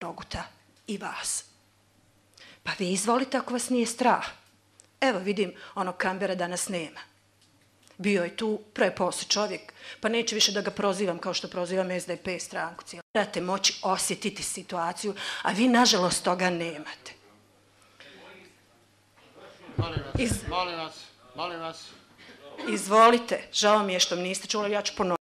Boguta i vas. Pa vi izvolite ako vas nije strah. Evo vidim, ono kambera danas nema. Bio je tu preposli čovjek, pa neće više da ga prozivam kao što prozivam SDP stranku cijelu. Morate moći osjetiti situaciju, a vi nažalost toga nemate. Molim vas, Iz... molim vas, molim vas. Izvolite, žao mi je što mi niste čuli, ja ću ponoviti.